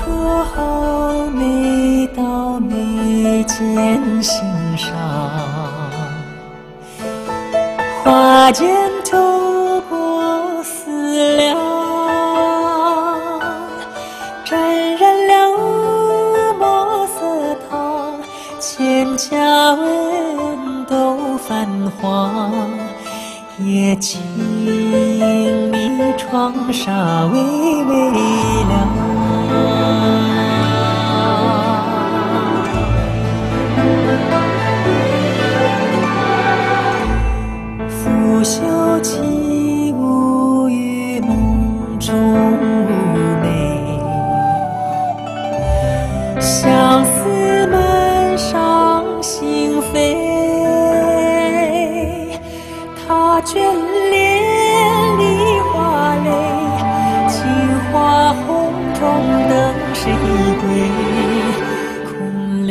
刻好每到眉间心上，花间透过思量，沾染了墨色烫，千家文都泛黄，夜静谧，窗纱微微。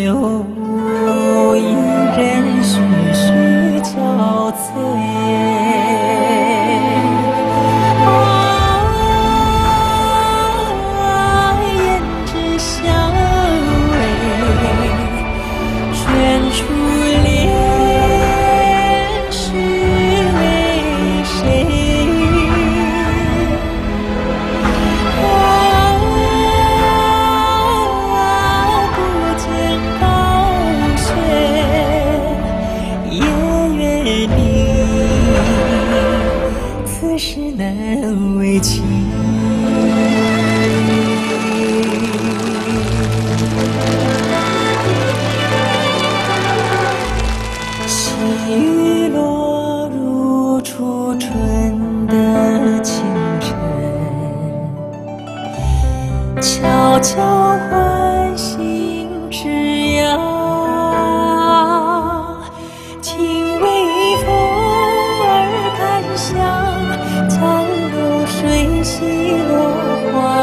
your 是难为情。细雨落入初春的清晨，悄悄唤醒枝芽。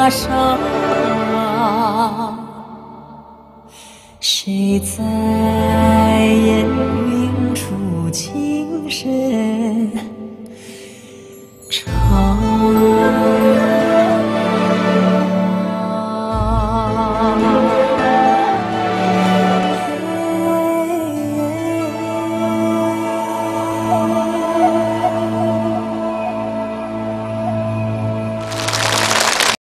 上谁在